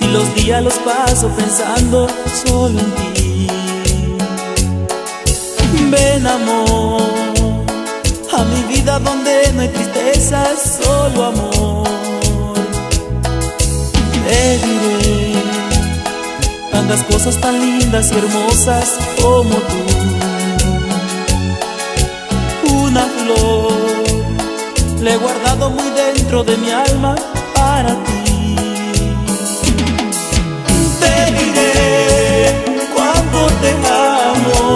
Y los días los paso pensando solo en ti. Ven amor A mi vida donde no hay tristeza, solo amor. Te diré Tantas cosas tan lindas y hermosas como tú. Una flor Le he guardado muy dentro de mi alma para ti te amo.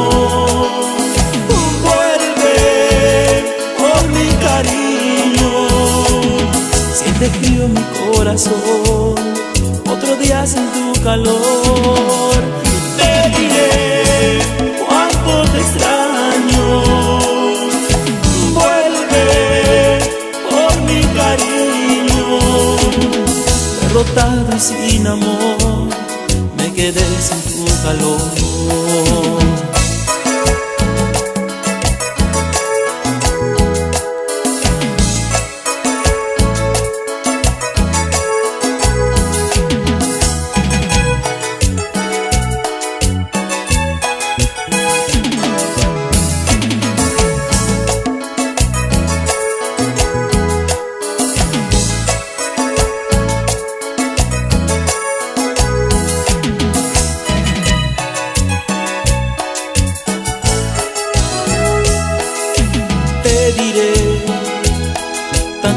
Vuelve por mi cariño. Siente frío mi corazón, otro día sin tu calor. Te diré cuánto te extraño. Derrotado y sin amor, me quedé sin tu calor.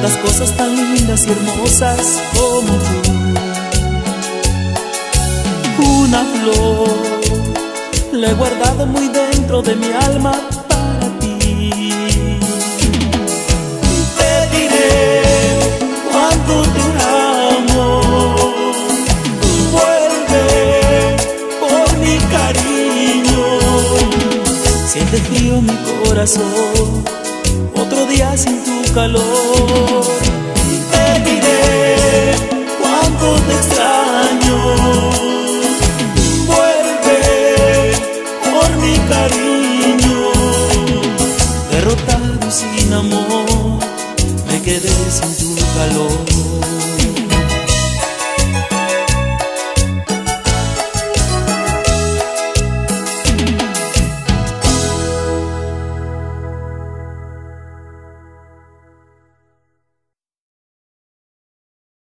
Tantas cosas tan lindas y hermosas como tú. Una flor la he guardado muy dentro de mi alma para ti. Te diré cuánto te amo. Vuelve por mi cariño. Siente frío mi corazón otro día sin tu calor. Te diré cuánto te extraño. Vuelve por mi cariño. Derrotado sin amor, me quedé sin tu calor.